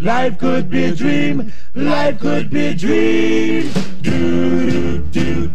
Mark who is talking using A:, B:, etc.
A: Life could be a dream. Life could be a dream. Do do do.